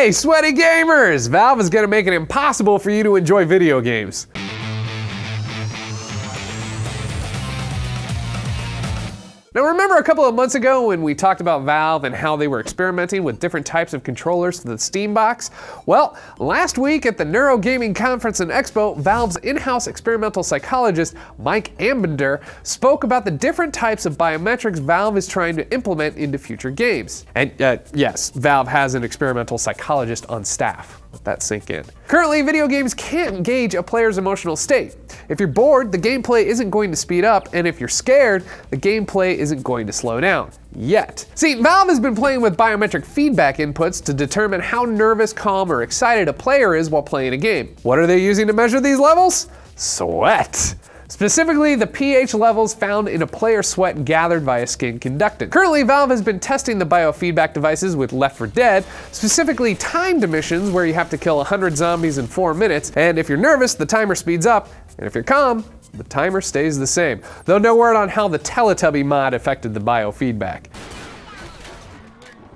Hey, sweaty gamers! Valve is gonna make it impossible for you to enjoy video games. Now remember a couple of months ago when we talked about Valve and how they were experimenting with different types of controllers for the Steam box? Well, last week at the Neurogaming Conference and Expo, Valve's in-house experimental psychologist, Mike Ambinder, spoke about the different types of biometrics Valve is trying to implement into future games. And uh, yes, Valve has an experimental psychologist on staff. Let that sink in. Currently, video games can't gauge a player's emotional state. If you're bored, the gameplay isn't going to speed up, and if you're scared, the gameplay isn't going to slow down. Yet. See, Valve has been playing with biometric feedback inputs to determine how nervous, calm, or excited a player is while playing a game. What are they using to measure these levels? Sweat. Specifically, the pH levels found in a player's sweat gathered via a skin conductance. Currently, Valve has been testing the biofeedback devices with Left 4 Dead, specifically timed missions where you have to kill 100 zombies in 4 minutes, and if you're nervous, the timer speeds up, and if you're calm, the timer stays the same. Though no word on how the Teletubby mod affected the biofeedback.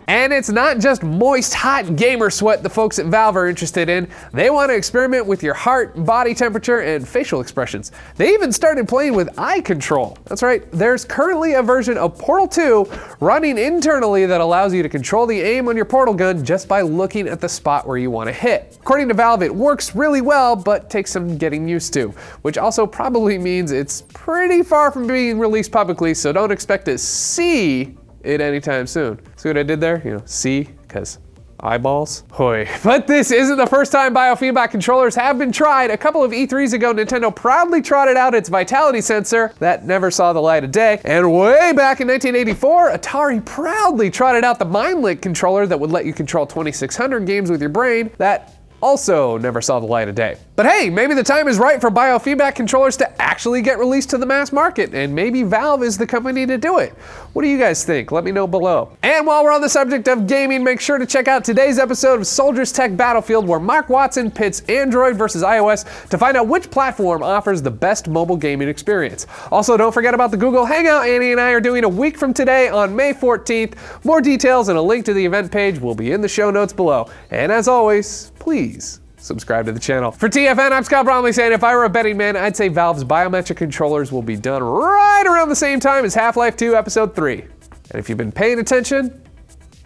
And it's not just moist, hot gamer sweat the folks at Valve are interested in. They want to experiment with your heart, body temperature, and facial expressions. They even started playing with eye control. That's right, there's currently a version of Portal 2 running internally that allows you to control the aim on your portal gun just by looking at the spot where you want to hit. According to Valve, it works really well, but takes some getting used to, which also probably means it's pretty far from being released publicly, so don't expect to see it anytime soon. See what I did there? You know, see, because eyeballs. Hoy. But this isn't the first time biofeedback controllers have been tried. A couple of E3s ago, Nintendo proudly trotted out its vitality sensor that never saw the light of day. And way back in 1984, Atari proudly trotted out the MindLink controller that would let you control 2600 games with your brain that also never saw the light of day. But hey, maybe the time is right for biofeedback controllers to actually get released to the mass market, and maybe Valve is the company to do it. What do you guys think? Let me know below. And while we're on the subject of gaming, make sure to check out today's episode of Soldiers Tech Battlefield, where Mark Watson pits Android versus iOS to find out which platform offers the best mobile gaming experience. Also, don't forget about the Google Hangout Annie and I are doing a week from today on May 14th. More details and a link to the event page will be in the show notes below. And as always, please subscribe to the channel. For TFN, I'm Scott Bromley saying if I were a betting man, I'd say Valve's biometric controllers will be done right around the same time as Half-Life 2 Episode 3. And if you've been paying attention,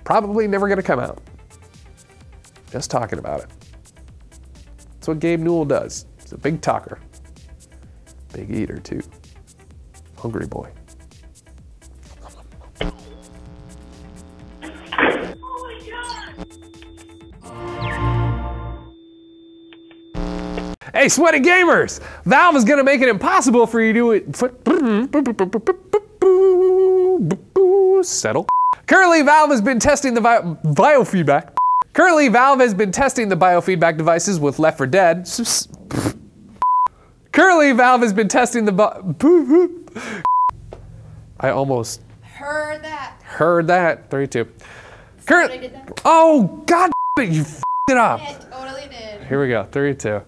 probably never gonna come out. Just talking about it. That's what Gabe Newell does. He's a big talker. Big eater, too. Hungry boy. Hey, sweaty gamers! Valve is gonna make it impossible for you to settle. Currently, Valve has been testing the bio biofeedback. Currently, Valve has been testing the biofeedback devices with Left 4 Dead. Currently, Valve has been testing the I almost heard that. Heard that. Three, two. Current. Oh God! You f***ed it up. It totally did. Here we go. Three, two.